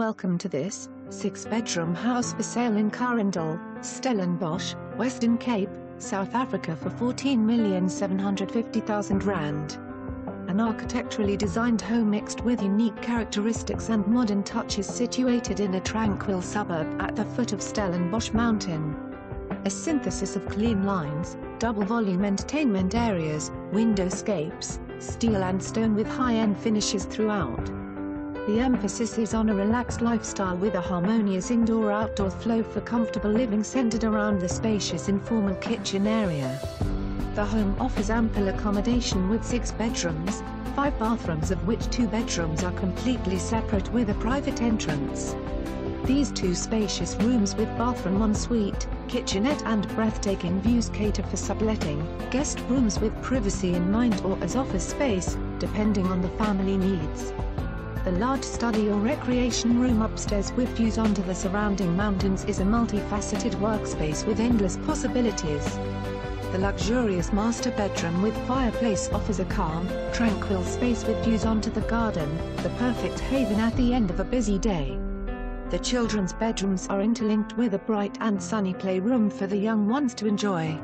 Welcome to this, six-bedroom house for sale in Karindal, Stellenbosch, Western Cape, South Africa for R14,750,000. An architecturally designed home mixed with unique characteristics and modern touches situated in a tranquil suburb at the foot of Stellenbosch Mountain. A synthesis of clean lines, double-volume entertainment areas, windowscapes, steel and stone with high-end finishes throughout. The emphasis is on a relaxed lifestyle with a harmonious indoor-outdoor flow for comfortable living centered around the spacious informal kitchen area. The home offers ample accommodation with six bedrooms, five bathrooms of which two bedrooms are completely separate with a private entrance. These two spacious rooms with bathroom ensuite, kitchenette and breathtaking views cater for subletting, guest rooms with privacy in mind or as office space, depending on the family needs. The large study or recreation room upstairs with views onto the surrounding mountains is a multifaceted workspace with endless possibilities. The luxurious master bedroom with fireplace offers a calm, tranquil space with views onto the garden, the perfect haven at the end of a busy day. The children's bedrooms are interlinked with a bright and sunny playroom for the young ones to enjoy.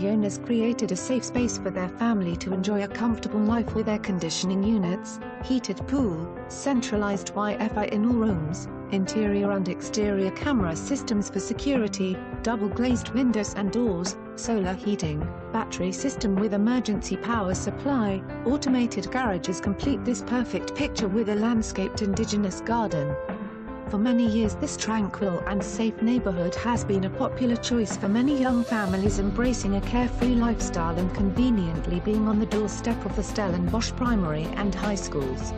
The owners created a safe space for their family to enjoy a comfortable life with air conditioning units, heated pool, centralized Wi-Fi in all rooms, interior and exterior camera systems for security, double glazed windows and doors, solar heating, battery system with emergency power supply, automated garages complete this perfect picture with a landscaped indigenous garden. For many years this tranquil and safe neighborhood has been a popular choice for many young families embracing a carefree lifestyle and conveniently being on the doorstep of the Stellenbosch primary and high schools.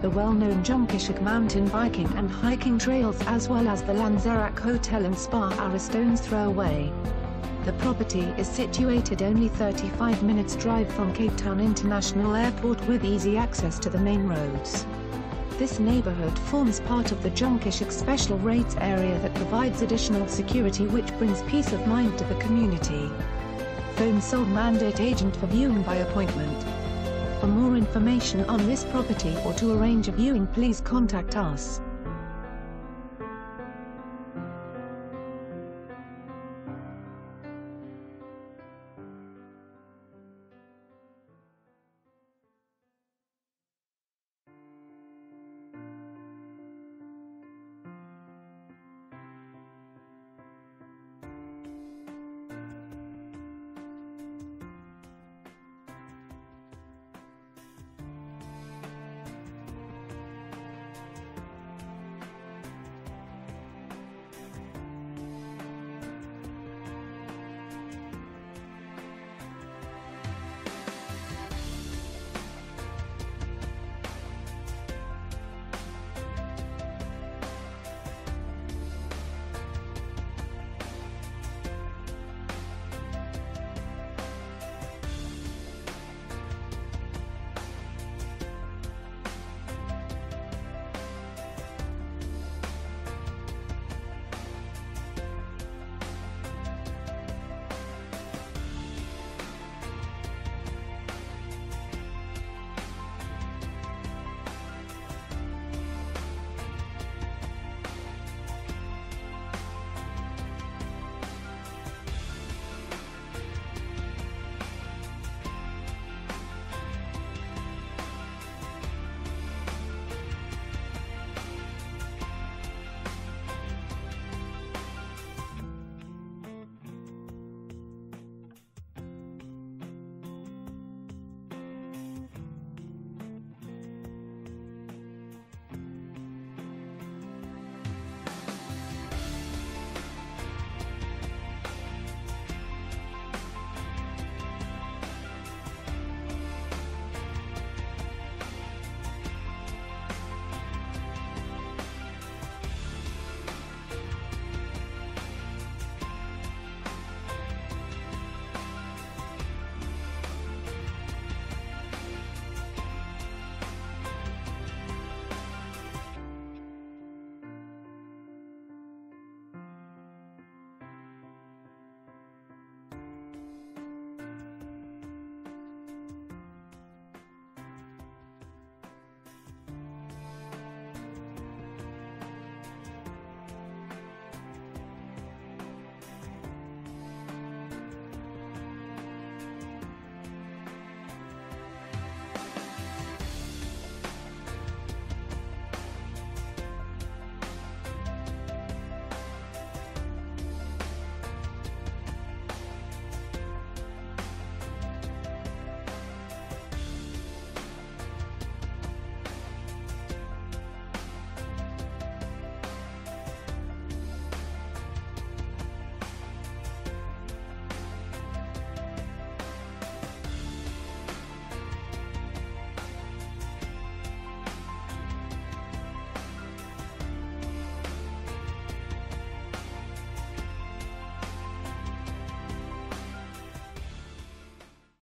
The well-known Jonkershoek mountain biking and hiking trails as well as the Lanzerac Hotel and Spa are a stone's throw away. The property is situated only 35 minutes drive from Cape Town International Airport with easy access to the main roads. This neighborhood forms part of the Jonkershoek Special Rates area that provides additional security which brings peace of mind to the community. Phone sold mandate agent for viewing by appointment. For more information on this property or to arrange a viewing please contact us.